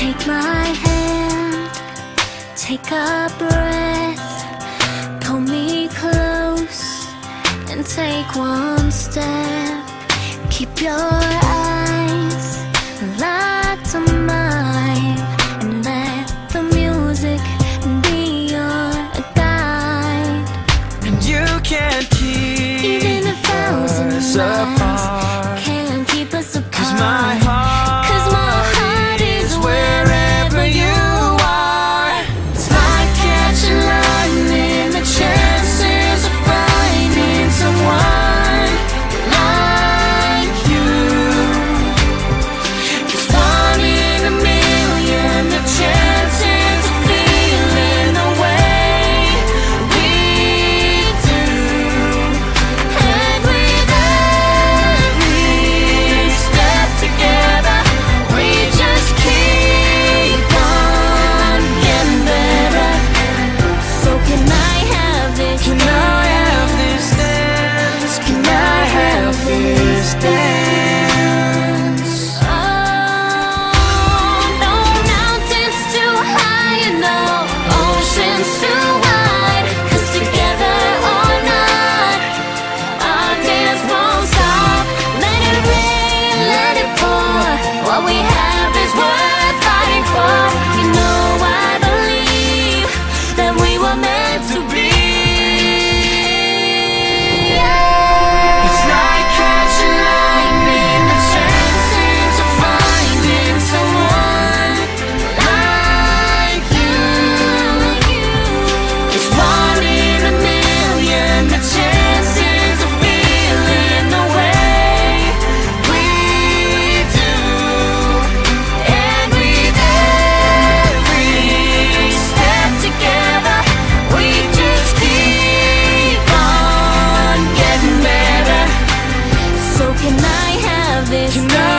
Take my hand, take a breath, pull me close, and take one step. Keep your eyes locked on mine, and let the music be your guide. And you can't keep even a thousand miles. All we have is words. tonight